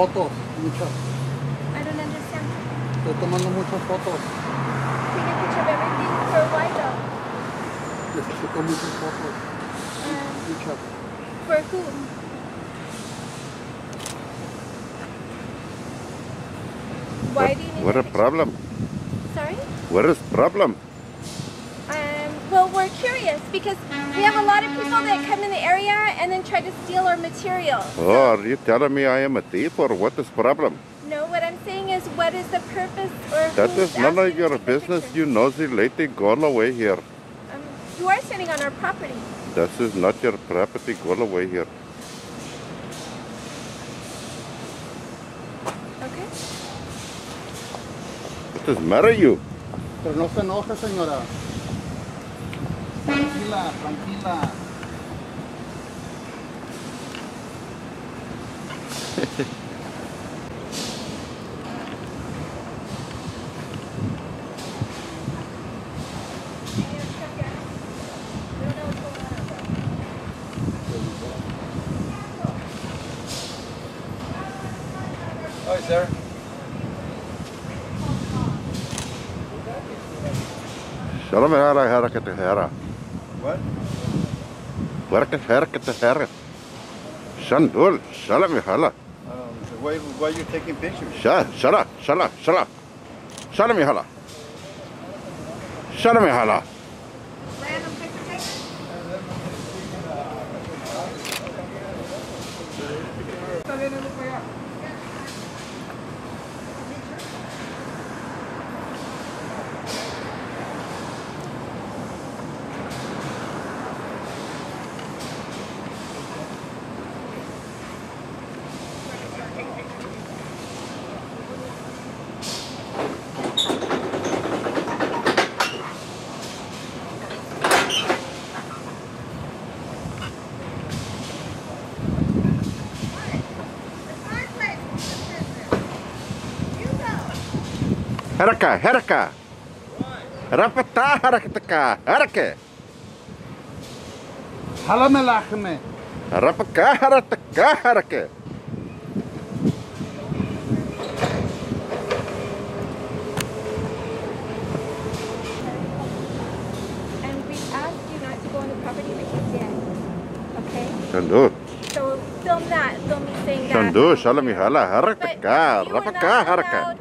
Fotos, muchas. I don't understand. Estoy tomando muchas fotos. Take a picture of everything for why though? Necesito muchas fotos. Um, Muchas. for whom? Why do you need What a a picture? problem? Sorry? What is problem? Because we have a lot of people that come in the area and then try to steal our material. Oh, are you telling me I am a thief or what is the problem? No, what I'm saying is, what is the purpose or That who's is none of your to take a business, picture? you nosy lady. Go away here. Um, you are standing on our property. This is not your property. Go away here. Okay. What is matter you? Pero no se enoje, señora. tranquila, tranquila. Hi, oh, sir. Shalom, Hera, Hera, Hera. ورك فرك تفرق شن دول سلام يا هلا شلا شلا شلا سلام يا هلا سلام هلا Haraka, haraka. Rapata harakataka, harake. Halame lachme. Rapaka harataka harake. Shandu. So film that, film me saying that. Shandu, shalami hala, harakataka, rapaka haraka.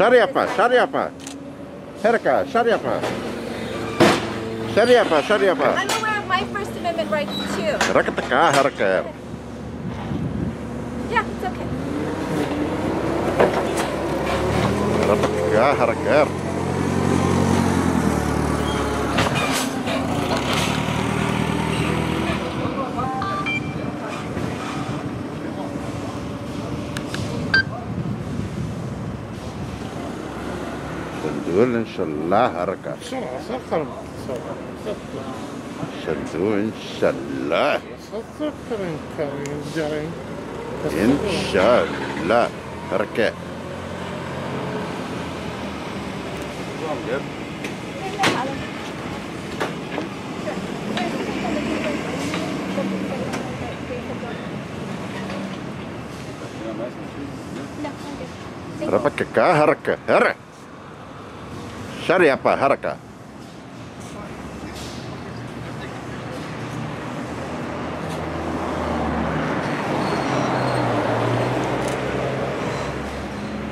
Allowed past this line. Shariapa, This line. shariapa. Haraka, shariapa. Shariapa, shariapa. I'm aware of my First Amendment rights too. Rakataka, haraka. Yeah, it's okay. دول إن شاء الله هركة. بسرعة سكر شدوا إن شاء الله. إن شاء الله هركة. ربك هركه هركه شرع حركة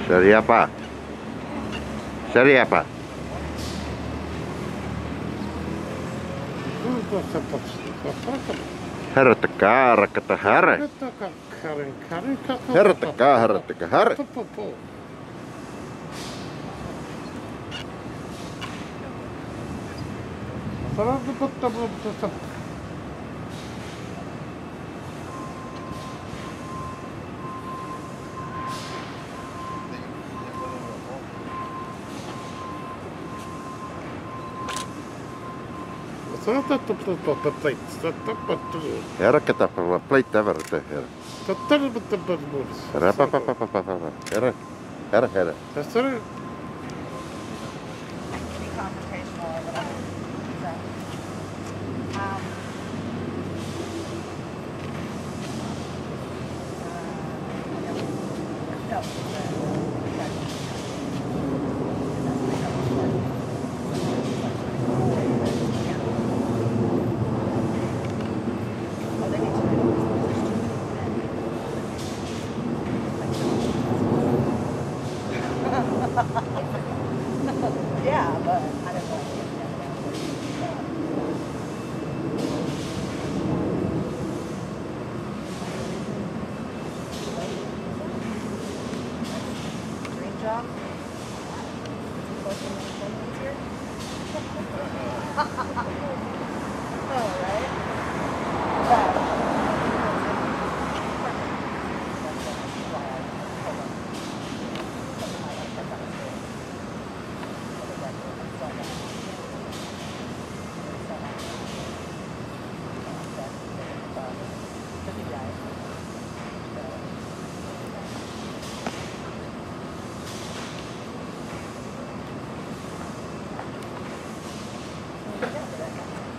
Cari apa? Cari apa? Herteka, herteka, herteka, Hara herteka, herteka, herteka, herteka, herteka, Zaraz wykotta było to Era que tá para plate ever te era. Tá tá tá tá. Era pa pa pa pa pa. Era. Era era. Tá certo. Ha ha ha ha.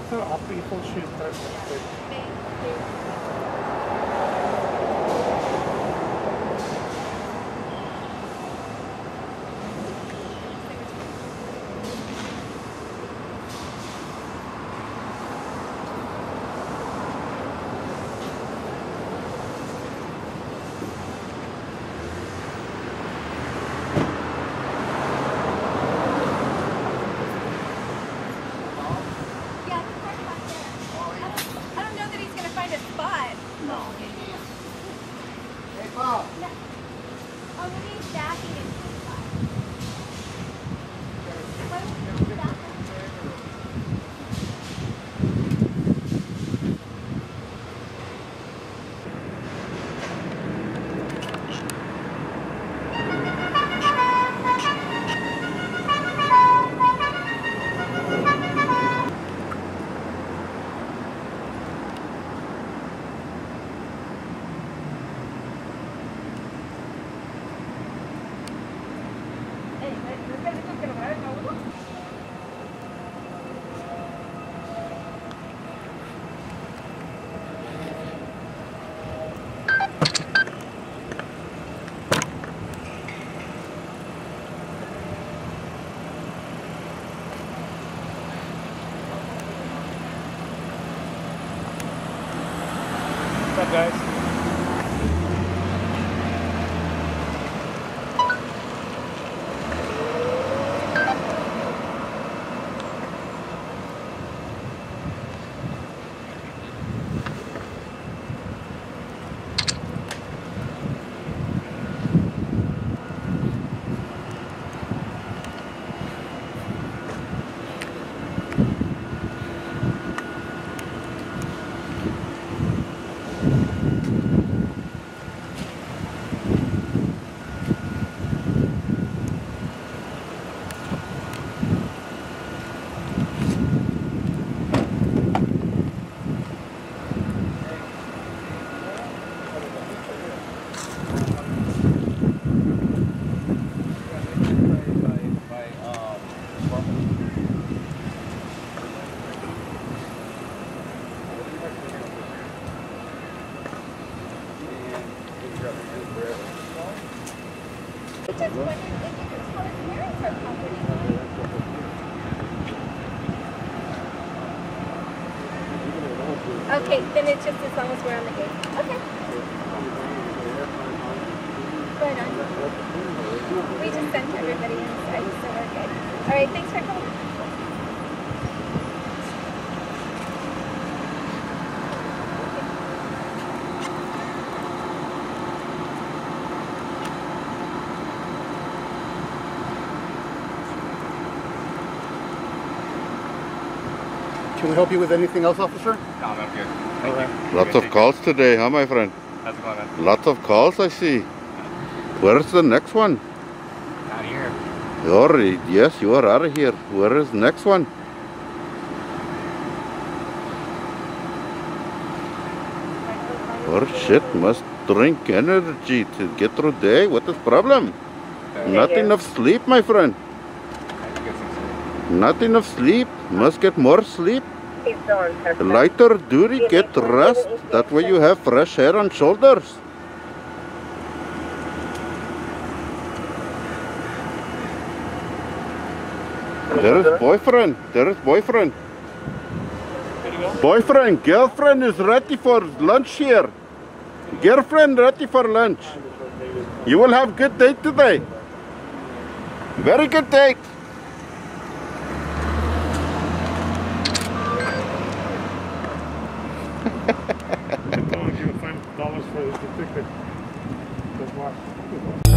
uh, also after you. full shoot, that's good. Thank you. Yeah, the car's back there. I don't, I don't know that he's gonna find a spot. Hey, Oh, maybe he's backing Okay, then it's just as long as we're on the gate. Okay. Right on. We just sent everybody inside, so we're good. All right, thanks for coming. Can we help you with anything else, officer? No, I'm good. Thank you. Lots of calls today, huh, my friend? How's it going, man? Lots of calls I see. Where's the next one? Out here. You're, yes, you are out of here. Where is the next one? Or shit, must drink energy to get through day. What is problem? Not enough sleep, my friend. I can get some sleep. Not enough sleep. Must get more sleep. Lighter duty, get rest. That way you have fresh hair on shoulders. There is boyfriend. There is boyfriend. Boyfriend, girlfriend is ready for lunch here. Girlfriend ready for lunch. You will have good date today. Very good date. I don't give a five dollars for the ticket. Just watch.